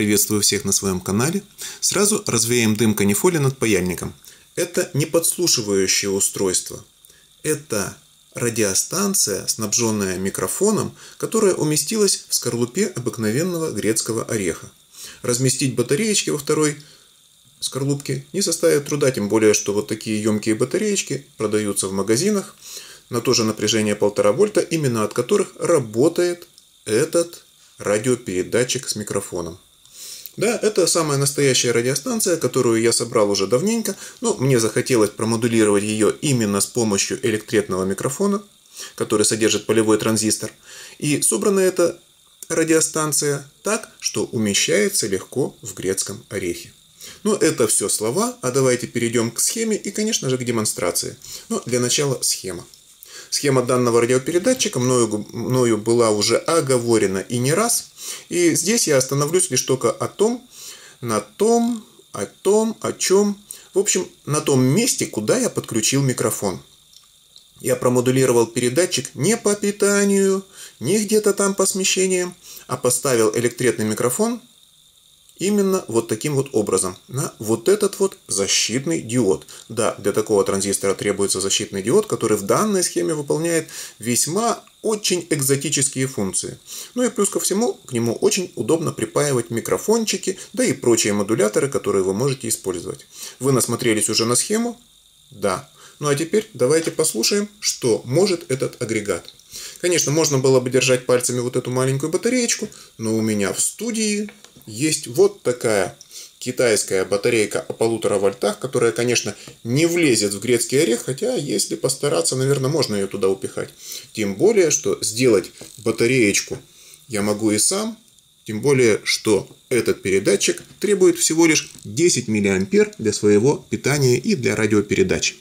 приветствую всех на своем канале. Сразу развеем дым канифоли над паяльником. Это не подслушивающее устройство. Это радиостанция, снабженная микрофоном, которая уместилась в скорлупе обыкновенного грецкого ореха. Разместить батареечки во второй скорлупке не составит труда, тем более, что вот такие емкие батареечки продаются в магазинах на то же напряжение 1,5 вольта, именно от которых работает этот радиопередатчик с микрофоном. Да, это самая настоящая радиостанция, которую я собрал уже давненько, но мне захотелось промодулировать ее именно с помощью электретного микрофона, который содержит полевой транзистор. И собрана эта радиостанция так, что умещается легко в грецком орехе. Ну, это все слова, а давайте перейдем к схеме и, конечно же, к демонстрации. Но для начала схема. Схема данного радиопередатчика мною, мною была уже оговорена и не раз. И здесь я остановлюсь лишь только о том, на том, о том, о чем. В общем, на том месте, куда я подключил микрофон. Я промодулировал передатчик не по питанию, не где-то там по смещениям, а поставил электретный микрофон именно вот таким вот образом на вот этот вот защитный диод. Да, для такого транзистора требуется защитный диод, который в данной схеме выполняет весьма очень экзотические функции. Ну и плюс ко всему, к нему очень удобно припаивать микрофончики, да и прочие модуляторы, которые вы можете использовать. Вы насмотрелись уже на схему? Да. Ну а теперь давайте послушаем, что может этот агрегат. Конечно, можно было бы держать пальцами вот эту маленькую батареечку, но у меня в студии есть вот такая китайская батарейка о полутора вольтах, которая, конечно, не влезет в грецкий орех, хотя если постараться, наверное, можно ее туда упихать. Тем более, что сделать батареечку я могу и сам, тем более, что этот передатчик требует всего лишь 10 мА для своего питания и для радиопередачи.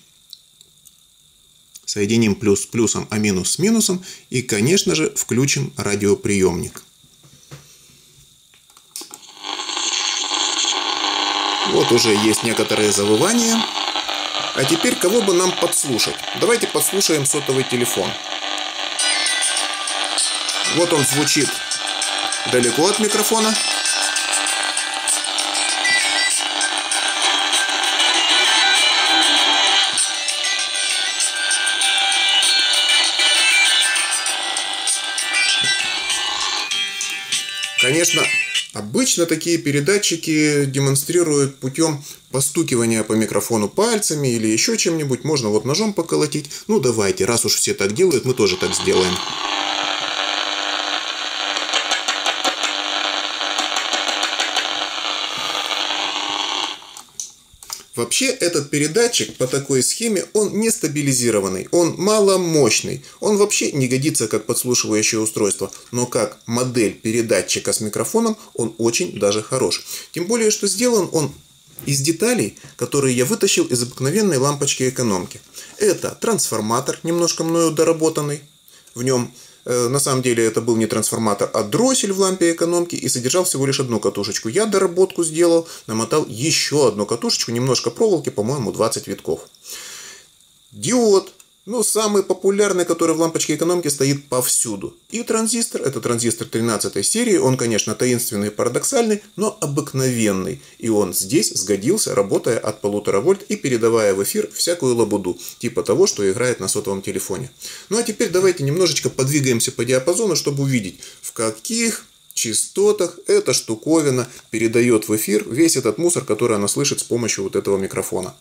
Соединим плюс с плюсом, а минус с минусом и, конечно же, включим радиоприемник. Вот уже есть некоторые завывания. А теперь кого бы нам подслушать? Давайте подслушаем сотовый телефон. Вот он звучит далеко от микрофона. Конечно, Обычно такие передатчики демонстрируют путем постукивания по микрофону пальцами или еще чем-нибудь. Можно вот ножом поколотить. Ну давайте, раз уж все так делают, мы тоже так сделаем. Вообще этот передатчик по такой схеме, он не стабилизированный, он маломощный, он вообще не годится как подслушивающее устройство, но как модель передатчика с микрофоном он очень даже хорош. Тем более, что сделан он из деталей, которые я вытащил из обыкновенной лампочки экономки. Это трансформатор, немножко мною доработанный, в нем на самом деле это был не трансформатор, а дроссель в лампе экономки и содержал всего лишь одну катушечку. Я доработку сделал, намотал еще одну катушечку, немножко проволоки, по-моему, 20 витков. Диод ну, самый популярный, который в лампочке экономики стоит повсюду. И транзистор, это транзистор 13 серии, он, конечно, таинственный и парадоксальный, но обыкновенный. И он здесь сгодился, работая от полутора вольт и передавая в эфир всякую лабуду, типа того, что играет на сотовом телефоне. Ну а теперь давайте немножечко подвигаемся по диапазону, чтобы увидеть, в каких частотах эта штуковина передает в эфир весь этот мусор, который она слышит с помощью вот этого микрофона.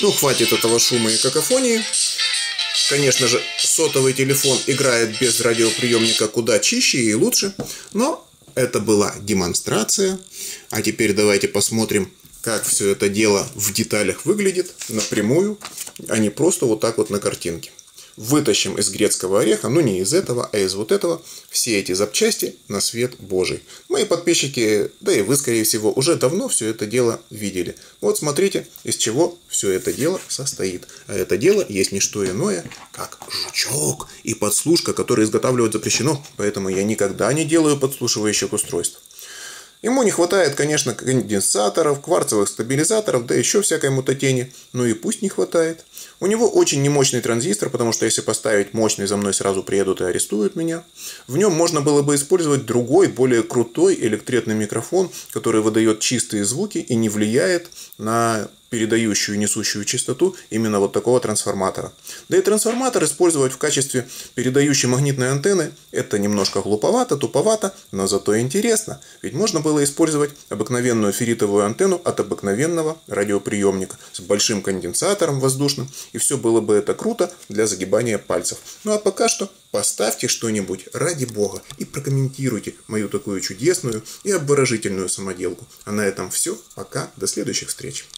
Ну, хватит этого шума и какофонии. Конечно же, сотовый телефон играет без радиоприемника куда чище и лучше, но это была демонстрация. А теперь давайте посмотрим, как все это дело в деталях выглядит напрямую, а не просто вот так вот на картинке вытащим из грецкого ореха, ну не из этого, а из вот этого, все эти запчасти на свет Божий. Мои подписчики, да и вы, скорее всего, уже давно все это дело видели. Вот смотрите, из чего все это дело состоит. А это дело есть не что иное, как жучок и подслушка, которые изготавливать запрещено, поэтому я никогда не делаю подслушивающих устройств. Ему не хватает, конечно, конденсаторов, кварцевых стабилизаторов, да еще всякой мутатени. Ну и пусть не хватает. У него очень немощный транзистор, потому что если поставить мощный, за мной сразу приедут и арестуют меня. В нем можно было бы использовать другой, более крутой электретный микрофон, который выдает чистые звуки и не влияет на передающую несущую частоту именно вот такого трансформатора. Да и трансформатор использовать в качестве передающей магнитной антенны это немножко глуповато, туповато, но зато интересно. Ведь можно было использовать обыкновенную ферритовую антенну от обыкновенного радиоприемника с большим конденсатором воздушным, и все было бы это круто для загибания пальцев. Ну а пока что поставьте что-нибудь ради бога и прокомментируйте мою такую чудесную и обворожительную самоделку. А на этом все. Пока. До следующих встреч.